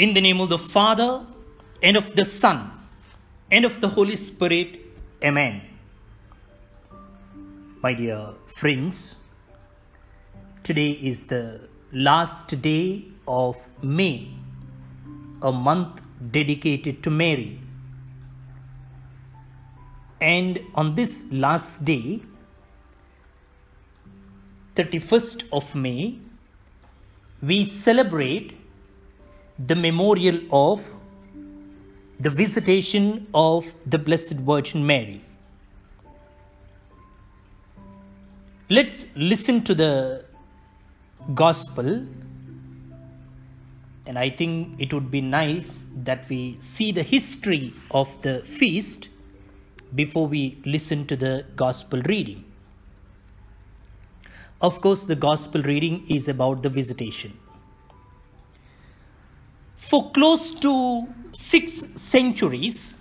In the name of the Father, and of the Son, and of the Holy Spirit. Amen. My dear friends, today is the last day of May, a month dedicated to Mary. And on this last day, 31st of May, we celebrate the memorial of the visitation of the Blessed Virgin Mary. Let's listen to the Gospel, and I think it would be nice that we see the history of the feast before we listen to the Gospel reading. Of course, the Gospel reading is about the visitation. For close to six centuries,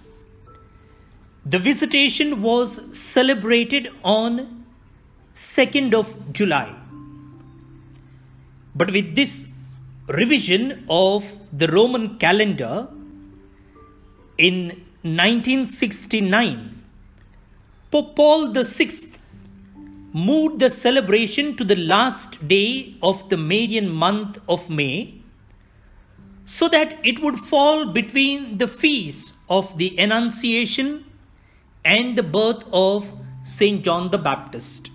the visitation was celebrated on 2nd of July. But with this revision of the Roman calendar in 1969, Pope Paul VI moved the celebration to the last day of the Marian month of May so that it would fall between the feast of the Annunciation and the birth of St. John the Baptist.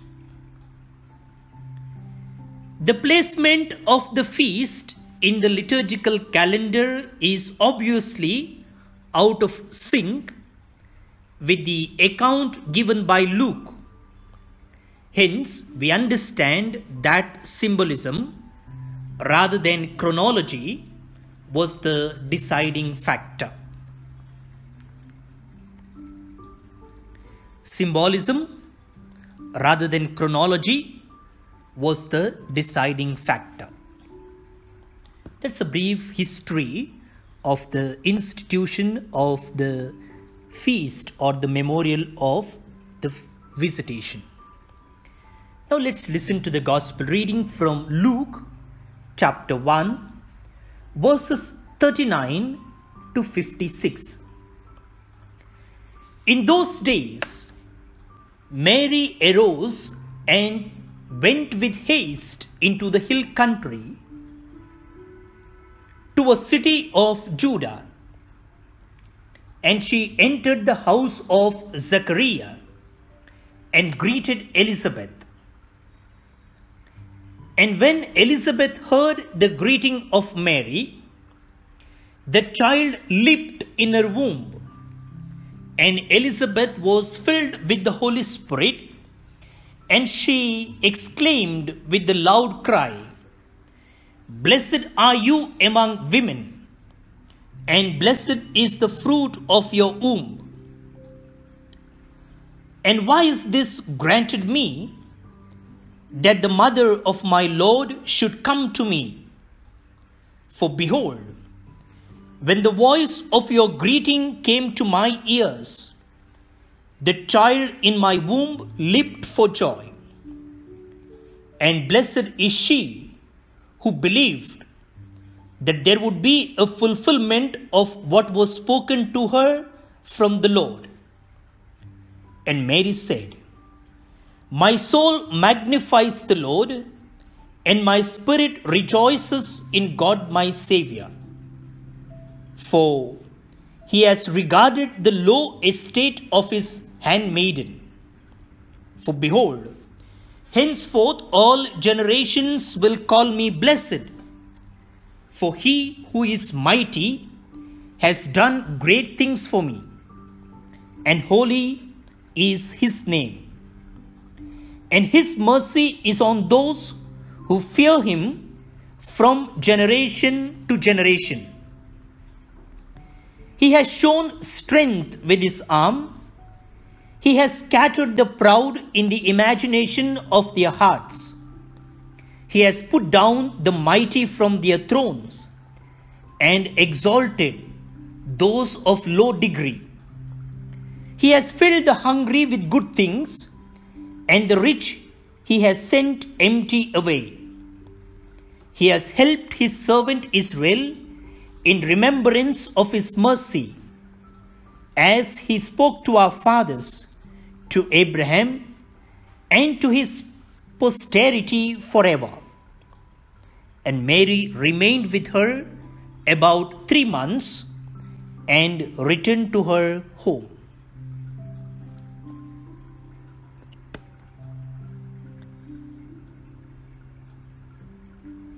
The placement of the feast in the liturgical calendar is obviously out of sync with the account given by Luke. Hence, we understand that symbolism rather than chronology was the deciding factor. Symbolism rather than chronology was the deciding factor. That's a brief history of the institution of the feast or the memorial of the visitation. Now let's listen to the gospel reading from Luke chapter 1 verses 39 to 56. In those days, Mary arose and went with haste into the hill country to a city of Judah. And she entered the house of Zechariah and greeted Elizabeth. And when Elizabeth heard the greeting of Mary, the child leaped in her womb, and Elizabeth was filled with the Holy Spirit, and she exclaimed with a loud cry, Blessed are you among women, and blessed is the fruit of your womb. And why is this granted me? That the mother of my Lord should come to me. For behold, when the voice of your greeting came to my ears, the child in my womb leaped for joy. And blessed is she who believed that there would be a fulfillment of what was spoken to her from the Lord. And Mary said, my soul magnifies the Lord, and my spirit rejoices in God my Saviour. For he has regarded the low estate of his handmaiden. For behold, henceforth all generations will call me blessed. For he who is mighty has done great things for me, and holy is his name and his mercy is on those who fear him from generation to generation. He has shown strength with his arm. He has scattered the proud in the imagination of their hearts. He has put down the mighty from their thrones and exalted those of low degree. He has filled the hungry with good things and the rich he has sent empty away. He has helped his servant Israel in remembrance of his mercy, as he spoke to our fathers, to Abraham, and to his posterity forever. And Mary remained with her about three months and returned to her home.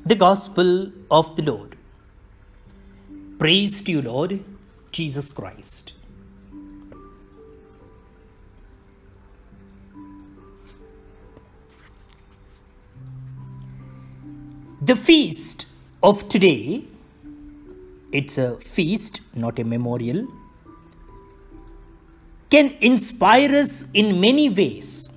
The Gospel of the Lord. Praise to you, Lord Jesus Christ. The feast of today, it's a feast, not a memorial, can inspire us in many ways.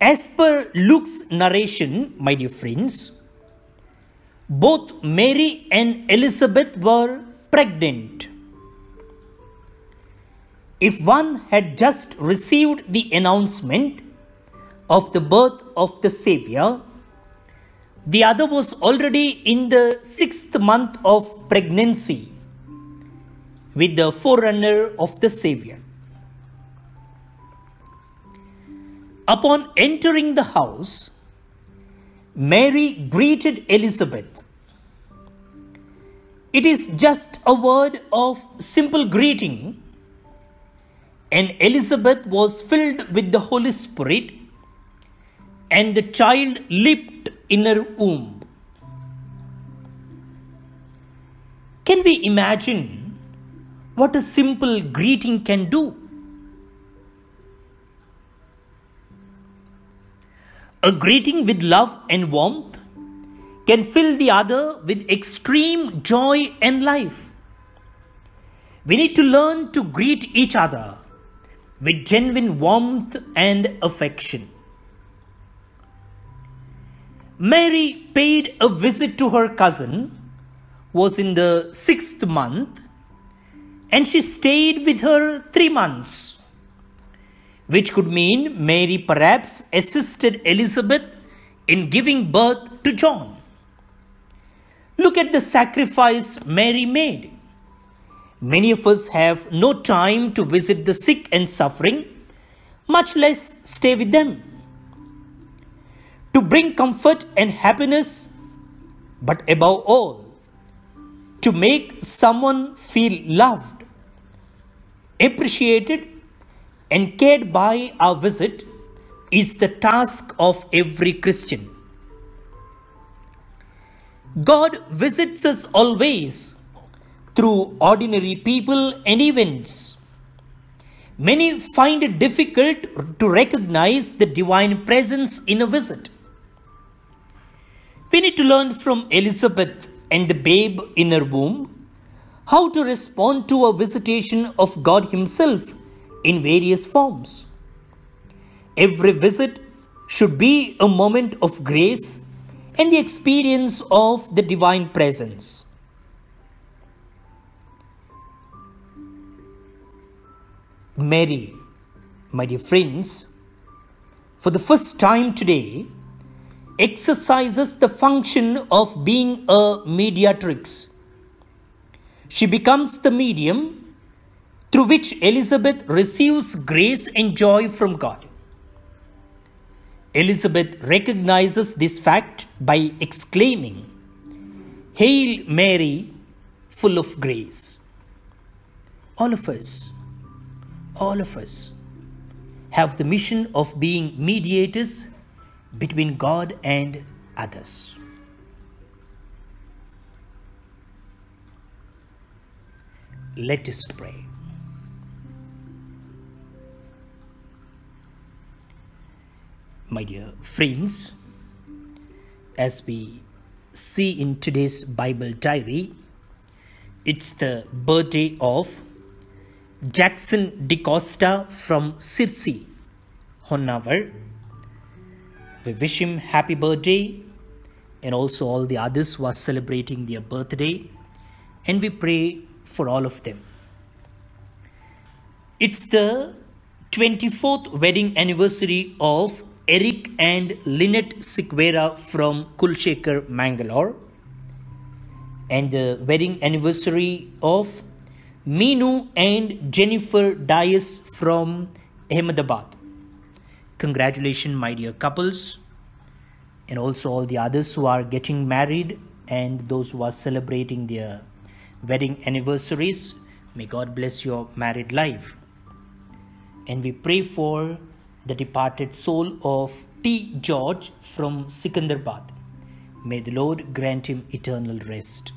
As per Luke's narration, my dear friends, both Mary and Elizabeth were pregnant. If one had just received the announcement of the birth of the Savior, the other was already in the sixth month of pregnancy with the forerunner of the Savior. Upon entering the house, Mary greeted Elizabeth. It is just a word of simple greeting, and Elizabeth was filled with the Holy Spirit, and the child leaped in her womb. Can we imagine what a simple greeting can do? A greeting with love and warmth can fill the other with extreme joy and life. We need to learn to greet each other with genuine warmth and affection. Mary paid a visit to her cousin, was in the sixth month, and she stayed with her three months which could mean Mary perhaps assisted Elizabeth in giving birth to John. Look at the sacrifice Mary made. Many of us have no time to visit the sick and suffering, much less stay with them. To bring comfort and happiness, but above all, to make someone feel loved, appreciated, and cared by our visit is the task of every Christian. God visits us always through ordinary people and events. Many find it difficult to recognize the divine presence in a visit. We need to learn from Elizabeth and the babe in her womb how to respond to a visitation of God Himself in various forms. Every visit should be a moment of grace and the experience of the divine presence. Mary, my dear friends, for the first time today, exercises the function of being a mediatrix. She becomes the medium through which Elizabeth receives grace and joy from God. Elizabeth recognizes this fact by exclaiming, Hail Mary, full of grace. All of us, all of us have the mission of being mediators between God and others. Let us pray. My dear friends, as we see in today's Bible diary, it's the birthday of Jackson DeCosta from Sirsi, Honavar. We wish him happy birthday and also all the others who are celebrating their birthday and we pray for all of them. It's the 24th wedding anniversary of Eric and Lynette Sequeira from Kulshekar, Mangalore. And the wedding anniversary of Minu and Jennifer Dias from Ahmedabad. Congratulations, my dear couples, and also all the others who are getting married and those who are celebrating their wedding anniversaries. May God bless your married life. And we pray for the departed soul of T. George from Secunderabad. May the Lord grant him eternal rest.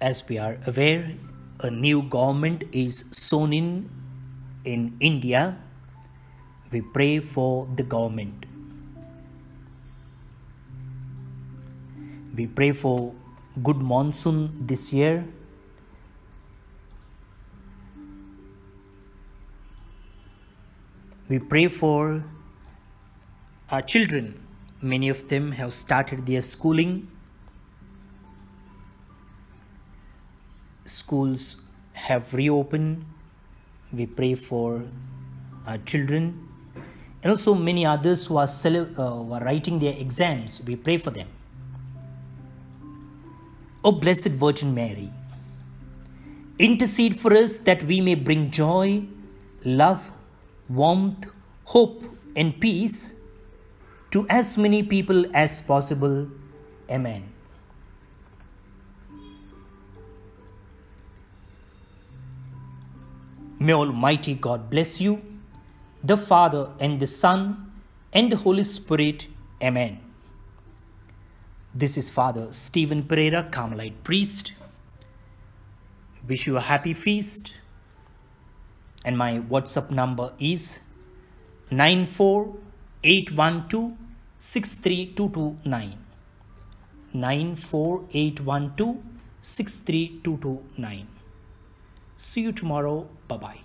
As we are aware, a new government is sown in in India. We pray for the government. We pray for good monsoon this year. We pray for our children. Many of them have started their schooling. Schools have reopened. We pray for our children and also many others who are, uh, who are writing their exams. We pray for them. O Blessed Virgin Mary, intercede for us that we may bring joy, love, warmth, hope, and peace to as many people as possible. Amen. May Almighty God bless you, the Father, and the Son, and the Holy Spirit. Amen. This is Father Stephen Pereira, Carmelite priest. Wish you a happy feast. And my WhatsApp number is 94812 63229. 94812 63229. See you tomorrow. Bye bye.